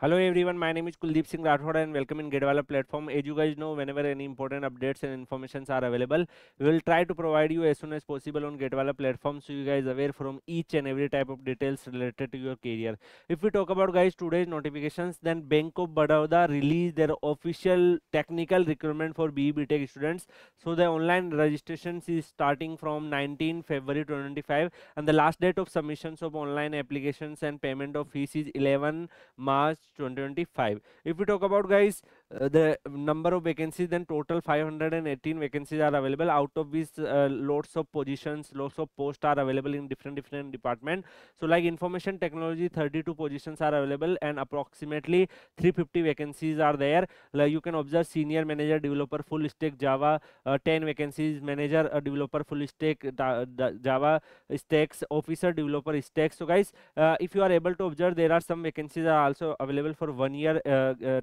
Hello everyone, my name is Kuldeep Singh Rathod and welcome in GATE Wallah platform. As you guys know, whenever any important updates and informations are available, we will try to provide you as soon as possible on GATE Wallah platform so you guys are aware from each and every type of details related to your career. If we talk about guys today's notifications, then Bank of Baroda released their official technical requirement for BE BTech students. So the online registrations is starting from 19 February 2025 and the last date of submissions of online applications and payment of fees is 11 March 2025 if we talk about guys uh, the number of vacancies then total 518 vacancies are available. Out of which uh, lots of positions lots of posts are available in different different department. So like information technology 32 positions are available and approximately 350 vacancies are there. Like you can observe senior manager developer full stack java uh, 10 vacancies manager uh, developer full stack java stacks officer developer stacks. So guys uh, if you are able to observe there are some vacancies are also available for one year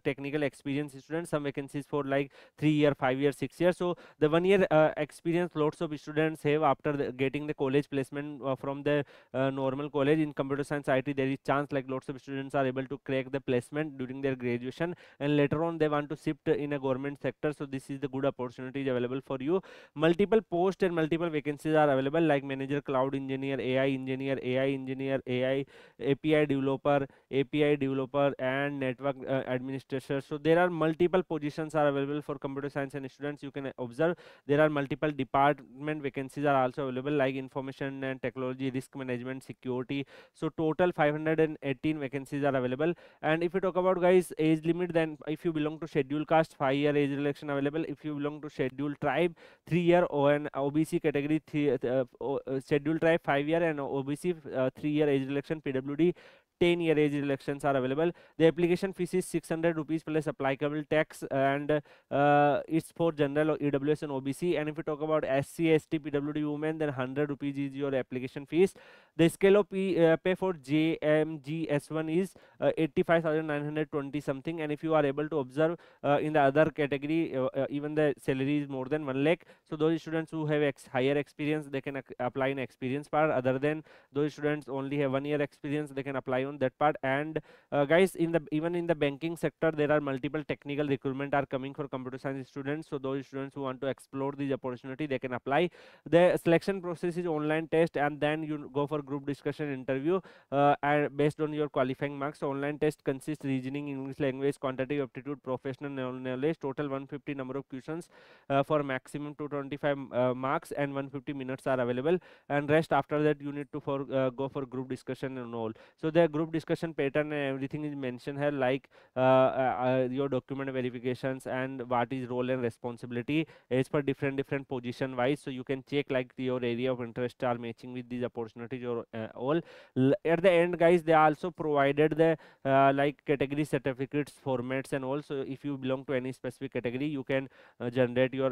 technical experience students some vacancies for like three year five year six years so the one year uh, experience lots of students have after the getting the college placement uh, from the uh, normal college. In computer science IT there is chance like lots of students are able to crack the placement during their graduation. And later on they want to shift in a government sector. So this is the good opportunity available for you. Multiple posts and multiple vacancies are available like manager cloud engineer AI engineer AI engineer AI API developer API developer and network uh, administrator. So there are multiple positions are available for computer science and students. You can observe there are multiple department vacancies are also available like information and technology risk management security. So total 518 vacancies are available. And if you talk about guys age limit then if you belong to schedule caste 5 year age relaxation available. If you belong to schedule tribe 3 year or an obc category three, uh, uh, schedule tribe 5 year and obc uh, 3 year age relaxation pwd 10 year age elections are available. The application fees is 600 rupees plus applicable tax and uh, it's for general ews and obc and if you talk about sc st pwd women then 100 rupees is your application fees. The scale of P, uh, pay for jmg s1 is uh, 85920 something. And if you are able to observe uh, in the other category uh, uh, even the salary is more than 1 lakh. So those students who have ex higher experience they can apply in experience part. Other than those students only have one year experience they can apply on that part. And uh, guys in the even in the banking sector there are multiple technical recruitment are coming for computer science students. So those students who want to explore this opportunity they can apply. The selection process is online test and then you go for group discussion interview uh, and based on your qualifying marks so online test consists reasoning english language quantitative aptitude professional knowledge total 150 number of questions uh, for maximum 225 uh, marks and 150 minutes are available. And rest after that you need to for uh, go for group discussion and all. So the group discussion pattern and everything is mentioned here like uh, uh, uh, your document verifications and what is role and responsibility as per different different position wise so you can check like your area of interest are matching with these opportunities or uh, all L at the end guys they also provided the uh, like category certificates formats and also if you belong to any specific category you can uh, generate your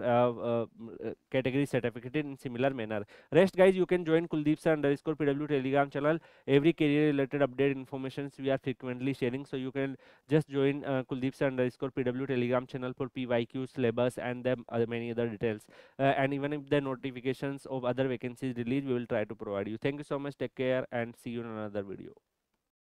category certificate in similar manner rest guys you can join kuldeep sir underscore pw telegram channel every career related update informations we are frequently sharing. So you can just join uh, Kuldeep underscore PW telegram channel for PYQ syllabus and the other many other details. Uh, and even if the notifications of other vacancies release we will try to provide you. Thank you so much. Take care and see you in another video